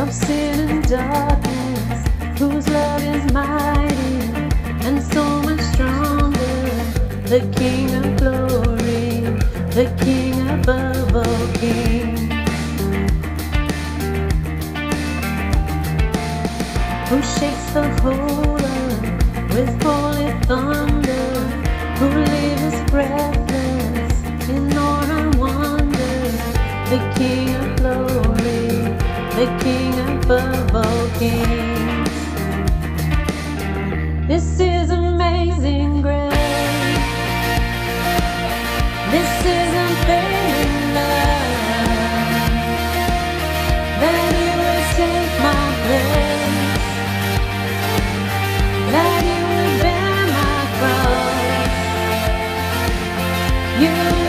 of sin and darkness, whose love is mighty and so much stronger. The King of glory, the King above all kings. Who shakes the whole earth with holy thunder, who lives breathless in awe and wonder, the King of glory, the King above all kings. This is amazing grace. This is unfailing love. That you would take my place. That you would bear my cross. You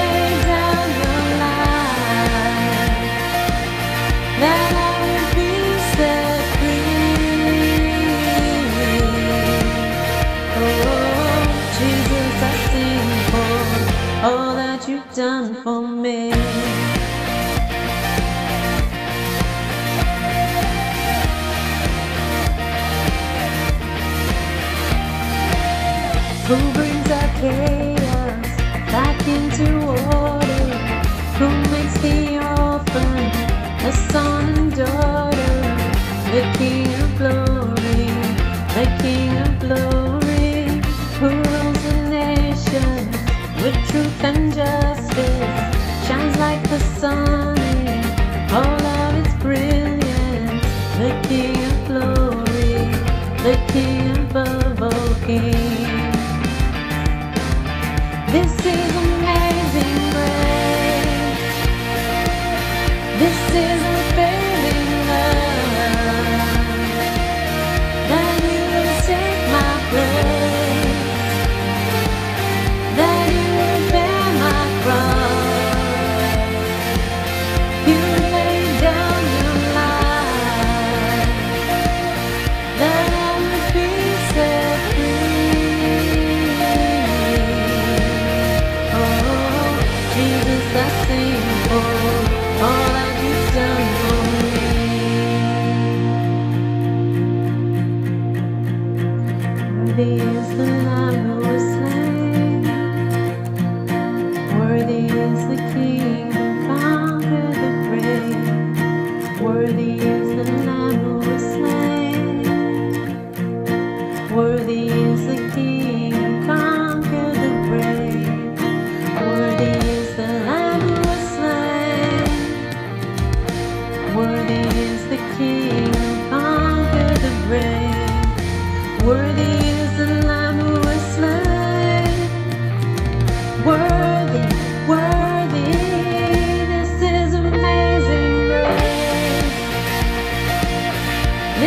Who brings our chaos back into order? Who makes the orphan a son and daughter? The King of glory, the King of glory, who rules the nations with truth and justice, shines like the sun in all of its brilliance. The King of glory, the King above all kings. This is Worthy is the King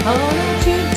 I want you